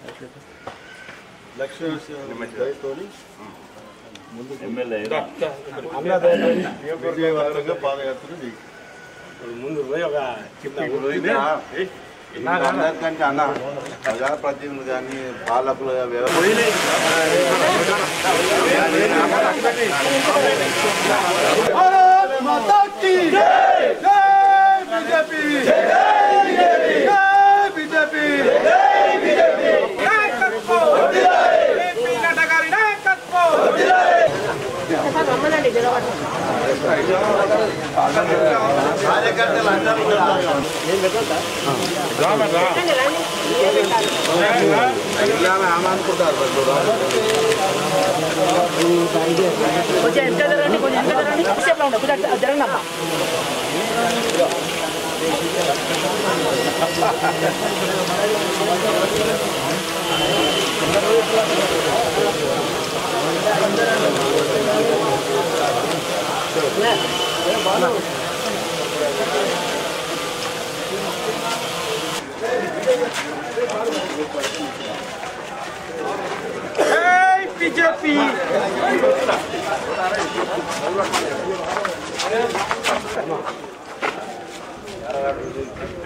ఎన్నడూ చెప్పి పెట్టాలి ముందు పోయి ఒక చిన్న అందరికంటే అన్న ప్రజాప్రతినిధులు కానీ పాలకులు కొంచెం ఎంత జరగండి కొంచెం ఎంత జరగండి సేపు ఉండండి కొంచెం జరగండి అమ్మా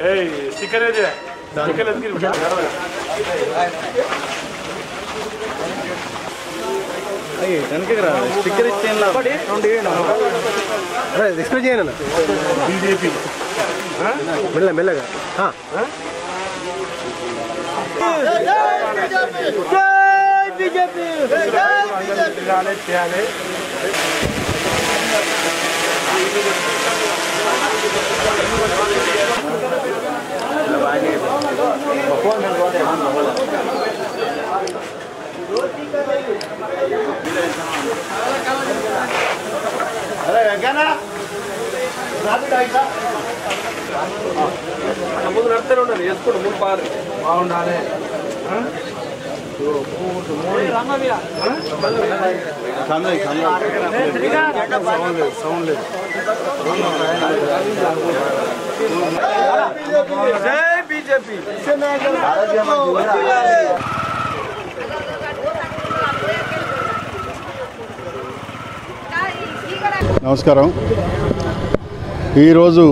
ఏయ్ స్టిక్కర్ ఏది స్టిక్కర్ ఎందుకు స్టిక్కర్ ఇస్తే ఎక్స్ప్లెయిన్ చేయను బీజేపీ మెల్ల మెల్లగా ఆ. తినాలి చేయాలి ముందు నడుస్తూనే ఉండాలి వేసుకోండి ముందు పారు బాగుండాలి సౌండ్ లేదు జై బీజేపీ నమస్కారం. ఈరోజు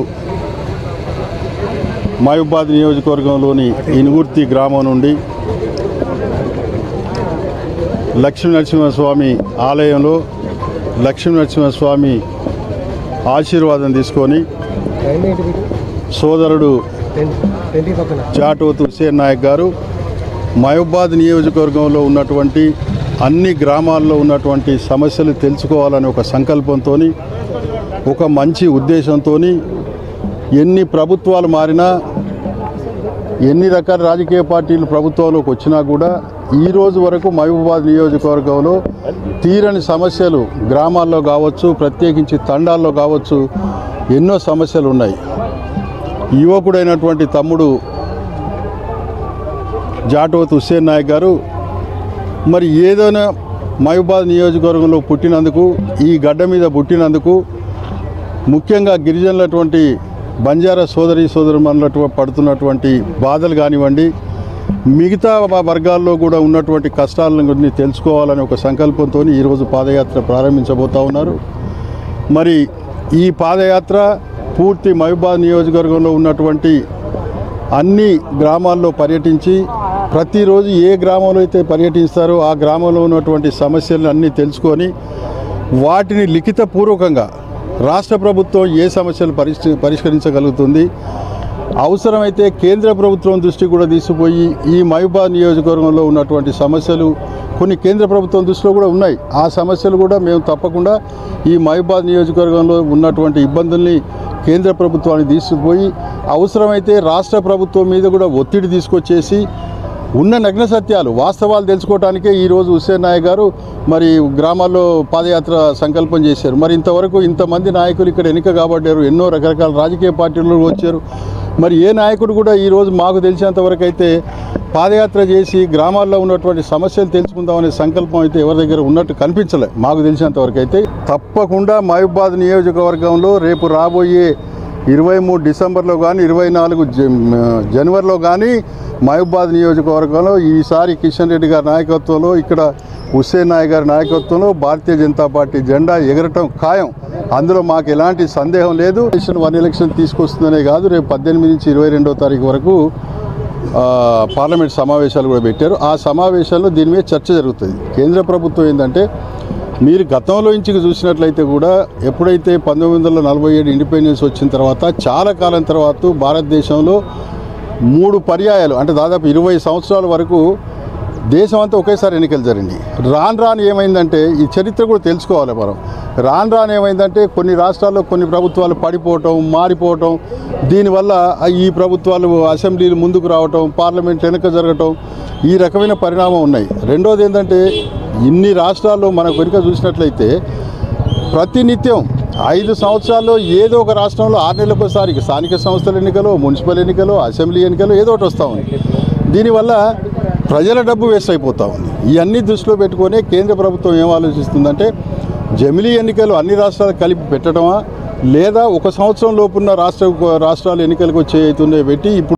మహబూబాద్ నియోజకవర్గంలోని ఇనుగుర్తి గ్రామం నుండి లక్ష్మీ నరసింహస్వామి ఆలయంలో లక్ష్మీ నరసింహస్వామి ఆశీర్వాదం తీసుకొని సోదరుడు చాటోతు హుసేన్ నాయక్ గారు మహబూబాద్ నియోజకవర్గంలో ఉన్నటువంటి అన్ని గ్రామాల్లో ఉన్నటువంటి సమస్యలు తెలుసుకోవాలనే ఒక సంకల్పంతో ఒక మంచి ఉద్దేశంతో ఎన్ని ప్రభుత్వాలు మారినా ఎన్ని రకాల రాజకీయ పార్టీలు ప్రభుత్వంలోకి వచ్చినా కూడా ఈ రోజు వరకు మహబూబాద్ నియోజకవర్గంలో తీరని సమస్యలు గ్రామాల్లో కావచ్చు ప్రత్యేకించి తండాల్లో కావచ్చు ఎన్నో సమస్యలు ఉన్నాయి. యువకుడైనటువంటి తమ్ముడు జాటోత్ హుస్సేన్ నాయక్ గారు మరి ఏదైనా మహబూబాద్ నియోజకవర్గంలో పుట్టినందుకు ఈ గడ్డ మీద పుట్టినందుకు ముఖ్యంగా గిరిజనులటువంటి బంజారా సోదరి సోదరుమనులటు పడుతున్నటువంటి బాధలు కానివ్వండి మిగతా వర్గాల్లో కూడా ఉన్నటువంటి కష్టాలను గురించి తెలుసుకోవాలనే ఒక సంకల్పంతో ఈరోజు పాదయాత్ర ప్రారంభించబోతా ఉన్నారు. మరి ఈ పాదయాత్ర పూర్తి మహబూబాద్ నియోజకవర్గంలో ఉన్నటువంటి అన్ని గ్రామాల్లో పర్యటించి ప్రతిరోజు ఏ గ్రామంలో అయితే పర్యటిస్తారో ఆ గ్రామంలో ఉన్నటువంటి సమస్యలను అన్నీ తెలుసుకొని వాటిని లిఖితపూర్వకంగా రాష్ట్ర ప్రభుత్వం ఏ సమస్యలు పరిష్కరించగలుగుతుంది? అవసరమైతే కేంద్ర ప్రభుత్వం దృష్టి కూడా తీసుకుపోయి ఈ మహబూబాద్ నియోజకవర్గంలో ఉన్నటువంటి సమస్యలు కొన్ని కేంద్ర ప్రభుత్వం దృష్టిలో కూడా ఉన్నాయి. ఆ సమస్యలు కూడా మేము తప్పకుండా ఈ మహబూబాద్ నియోజకవర్గంలో ఉన్నటువంటి ఇబ్బందుల్ని కేంద్ర ప్రభుత్వాన్ని తీసుకుపోయి అవసరమైతే రాష్ట్ర ప్రభుత్వం మీద కూడా ఒత్తిడి తీసుకొచ్చేసి ఉన్న నగ్న సత్యాలు వాస్తవాలు తెలుసుకోవటానికే ఈరోజు హుస్సేన్ నాయక్ గారు మరి గ్రామాల్లో పాదయాత్ర సంకల్పం చేశారు. మరి ఇంతవరకు ఇంతమంది నాయకులు ఇక్కడ ఎన్నిక కాబడ్డారు ఎన్నో రకరకాల రాజకీయ పార్టీలు వచ్చారు. మరి ఏ నాయకుడు కూడా ఈరోజు మాకు తెలిసినంతవరకు అయితే పాదయాత్ర చేసి గ్రామాల్లో ఉన్నటువంటి సమస్యలు తెలుసుకుందామనే సంకల్పం అయితే ఎవరి దగ్గర ఉన్నట్టు కనిపించలే మాకు తెలిసినంతవరకు అయితే. తప్పకుండా మహబూబాద్ నియోజకవర్గంలో రేపు రాబోయే ఇరవై మూడు డిసెంబర్లో కానీ ఇరవై నాలుగు జనవరిలో కానీ మహబూబాద్ నియోజకవర్గంలో ఈసారి కిషన్ రెడ్డి గారి నాయకత్వంలో ఇక్కడ హుస్సేన్ నాయక్ గారి నాయకత్వంలో భారతీయ జనతా పార్టీ జెండా ఎగరటం ఖాయం. అందులో మాకు ఎలాంటి సందేహం లేదు. ఎలక్షన్ వన్ ఎలక్షన్ తీసుకొస్తుందనే కాదు రేపు పద్దెనిమిది నుంచి ఇరవై రెండో తారీఖు వరకు పార్లమెంట్ సమావేశాలు కూడా పెట్టారు. ఆ సమావేశాల్లో దీని మీద చర్చ జరుగుతుంది. కేంద్ర ప్రభుత్వం ఏంటంటే మీరు గతంలో ఇంచుకు చూసినట్లయితే కూడా ఎప్పుడైతే పంతొమ్మిది వందల నలభై ఏడు ఇండిపెండెన్స్ వచ్చిన తర్వాత చాలా కాలం తర్వాత భారతదేశంలో మూడు పర్యాయాలు అంటే దాదాపు ఇరవై సంవత్సరాల వరకు దేశం అంతా ఒకేసారి ఎన్నికలు జరిగింది రాను రాను ఏమైందంటే ఈ చరిత్ర కూడా తెలుసుకోవాలి మనం. రాను రాను ఏమైందంటే కొన్ని రాష్ట్రాల్లో కొన్ని ప్రభుత్వాలు పడిపోవటం మారిపోవటం దీనివల్ల ఈ ప్రభుత్వాలు అసెంబ్లీలు ముందుకు రావటం పార్లమెంట్ వెనుక జరగటం ఈ రకమైన పరిణామం ఉన్నాయి. రెండోది ఏంటంటే ఇన్ని రాష్ట్రాల్లో మన వెనుక చూసినట్లయితే ప్రతినిత్యం ఐదు సంవత్సరాల్లో ఏదో ఒక రాష్ట్రంలో ఆరు నెలలకు ఒకసారి స్థానిక సంస్థల ఎన్నికలు మున్సిపల్ ఎన్నికలు అసెంబ్లీ ఎన్నికలు ఏదో ఒకటి వస్తూ ఉంది. దీనివల్ల ప్రజల డబ్బు వేస్ట్ అయిపోతూ ఉంది. ఇవన్నీ దృష్టిలో పెట్టుకొని కేంద్ర ప్రభుత్వం ఏం ఆలోచిస్తుందంటే జమిలీ ఎన్నికలు అన్ని రాష్ట్రాలు కలిపి పెట్టడమా? లేదా ఒక సంవత్సరం లోపున్న రాష్ట్ర రాష్ట్రాలు ఎన్నికలకు వచ్చే అవుతుండే పెట్టి ఇప్పుడు